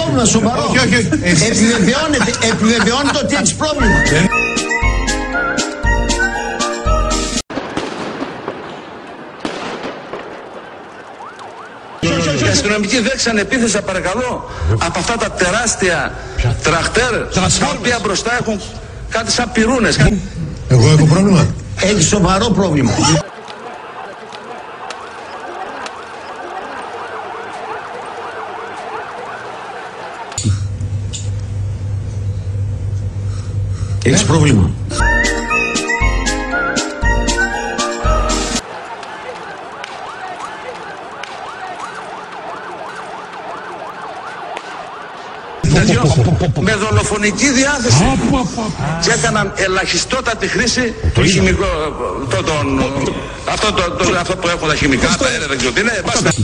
πρόβλημα σοβαρό. Όχι, όχι, όχι. Εσύ- Επιβεβαιώνεται, επιβεβαιώνεται ότι έχεις πρόβλημα. Οι αστυνομικοί δέξαν επίθεση, παρακαλώ, από αυτά τα τεράστια τραχτέρ, τα οποία μπροστά έχουν κάτι σαν πυρούνες. κάτι- Εγώ έχω πρόβλημα. Έχεις σοβαρό πρόβλημα. Έχεις πρόβλημα. τέτοιο, με δολοφονική διάθεση. Και έκαναν ελαχιστότατη χρήση του χημικού, το, τον, αυτό, το, το, αυτό που έχουν τα χημικά, τα αέρα, δεν ξέρω τι είναι. Μπας,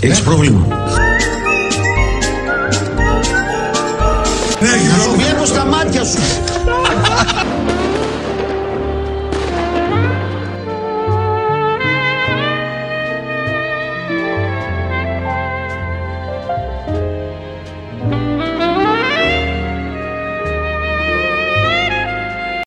Έχεις πρόβλημα. βλέπω στα μάτια σου.